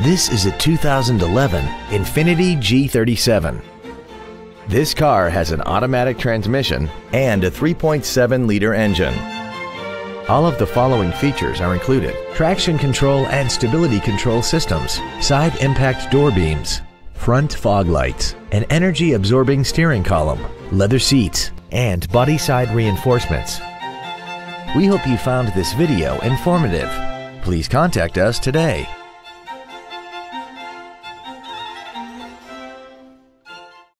This is a 2011 Infiniti G37. This car has an automatic transmission and a 3.7-liter engine. All of the following features are included. Traction control and stability control systems, side impact door beams, front fog lights, an energy absorbing steering column, leather seats, and body side reinforcements. We hope you found this video informative. Please contact us today.